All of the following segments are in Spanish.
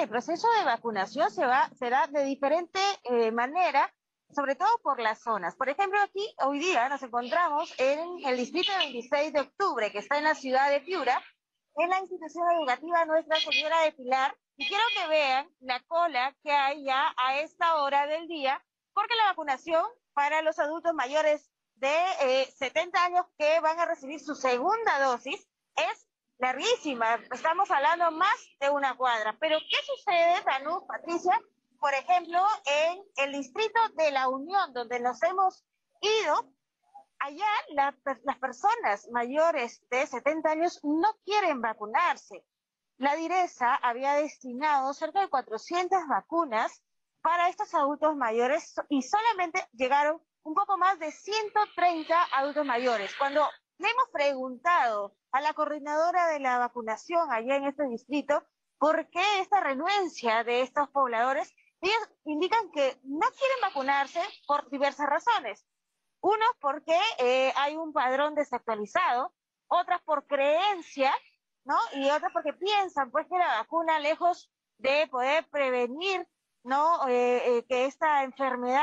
el proceso de vacunación se va, será de diferente eh, manera, sobre todo por las zonas. Por ejemplo, aquí hoy día nos encontramos en el distrito 26 de octubre, que está en la ciudad de Piura, en la institución educativa Nuestra Señora de Pilar, y quiero que vean la cola que hay ya a esta hora del día, porque la vacunación para los adultos mayores de 70 eh, años que van a recibir su segunda dosis es larguísima. Estamos hablando más de una cuadra. Pero, ¿qué sucede, Tanu, Patricia? Por ejemplo, en el distrito de la Unión, donde nos hemos ido, allá las personas mayores de 70 años no quieren vacunarse. La direza había destinado cerca de 400 vacunas para estos adultos mayores y solamente llegaron un poco más de 130 adultos mayores. Cuando le hemos preguntado a la coordinadora de la vacunación allá en este distrito por qué esta renuencia de estos pobladores, ellos indican que no quieren vacunarse por diversas razones. Unos porque eh, hay un padrón desactualizado, otras por creencia, ¿no? Y otras porque piensan pues que la vacuna, lejos de poder prevenir, ¿no? Eh, eh, que esta enfermedad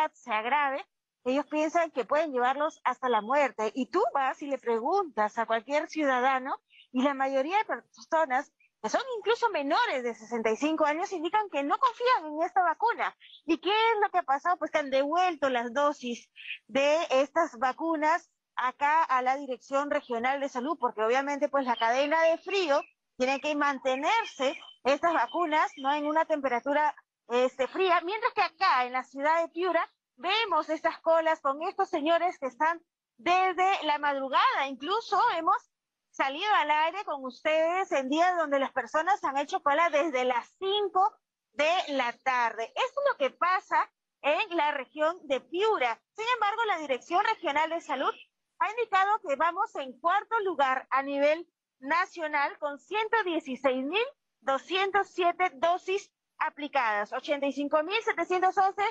piensan que pueden llevarlos hasta la muerte. Y tú vas y le preguntas a cualquier ciudadano y la mayoría de personas que son incluso menores de 65 años indican que no confían en esta vacuna. ¿Y qué es lo que ha pasado? Pues que han devuelto las dosis de estas vacunas acá a la Dirección Regional de Salud, porque obviamente pues la cadena de frío tiene que mantenerse estas vacunas no en una temperatura este, fría, mientras que acá en la ciudad de Piura vemos estas colas con estos señores que están desde la madrugada. Incluso hemos salido al aire con ustedes en días donde las personas han hecho cola desde las 5 de la tarde. Esto es lo que pasa en la región de Piura. Sin embargo, la Dirección Regional de Salud ha indicado que vamos en cuarto lugar a nivel nacional con 116.207 dosis aplicadas, 85.711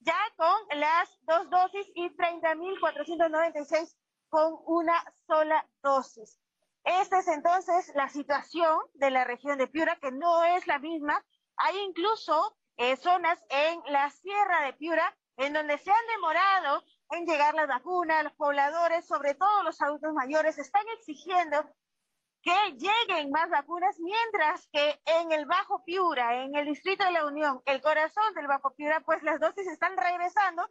ya con las dos dosis y 30.496 con una sola dosis. Esta es entonces la situación de la región de Piura, que no es la misma. Hay incluso eh, zonas en la sierra de Piura en donde se han demorado en llegar las vacunas, los pobladores, sobre todo los adultos mayores, están exigiendo que lleguen más vacunas, mientras que en el Bajo Piura, en el Distrito de la Unión, el corazón del Bajo Piura, pues las dosis están regresando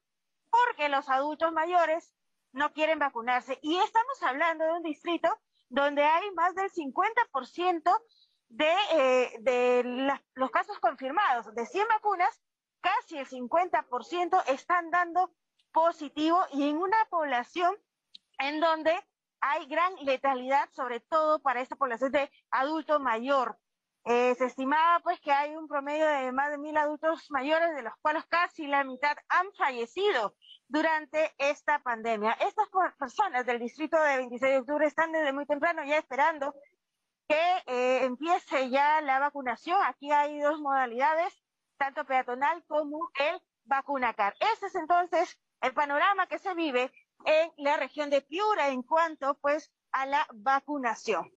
porque los adultos mayores no quieren vacunarse. Y estamos hablando de un distrito donde hay más del 50% de, eh, de los casos confirmados. De 100 vacunas, casi el 50% están dando positivo y en una población en donde hay gran letalidad, sobre todo para esta población de adulto mayor. Eh, se estimaba pues que hay un promedio de más de mil adultos mayores, de los cuales casi la mitad han fallecido durante esta pandemia. Estas personas del distrito de 26 de octubre están desde muy temprano ya esperando que eh, empiece ya la vacunación. Aquí hay dos modalidades, tanto peatonal como el vacunacar. Ese es entonces el panorama que se vive en la región de Piura en cuanto pues a la vacunación.